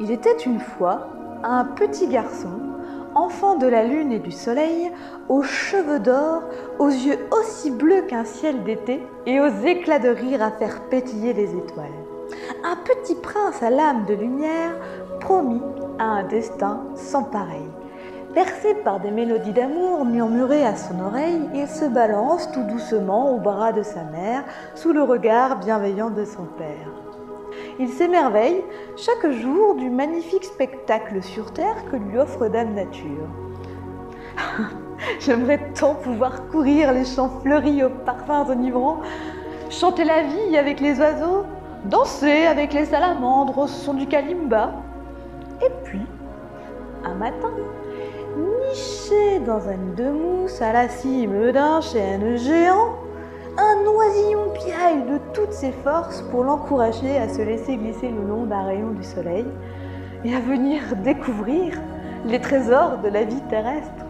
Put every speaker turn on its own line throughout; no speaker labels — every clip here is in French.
Il était une fois un petit garçon, enfant de la lune et du soleil, aux cheveux d'or, aux yeux aussi bleus qu'un ciel d'été et aux éclats de rire à faire pétiller les étoiles. Un petit prince à l'âme de lumière promis à un destin sans pareil. Bercé par des mélodies d'amour murmurées à son oreille, il se balance tout doucement au bras de sa mère, sous le regard bienveillant de son père. Il s'émerveille chaque jour du magnifique spectacle sur Terre que lui offre Dame Nature. J'aimerais tant pouvoir courir les champs fleuris aux parfums enivrants, chanter la vie avec les oiseaux, danser avec les salamandres au son du kalimba. Et puis, un matin, niché dans un de mousse à la cime d'un chêne géant, un oisillon de toutes ses forces pour l'encourager à se laisser glisser le long d'un rayon du soleil et à venir découvrir les trésors de la vie terrestre.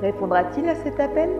Répondra-t-il à cet appel?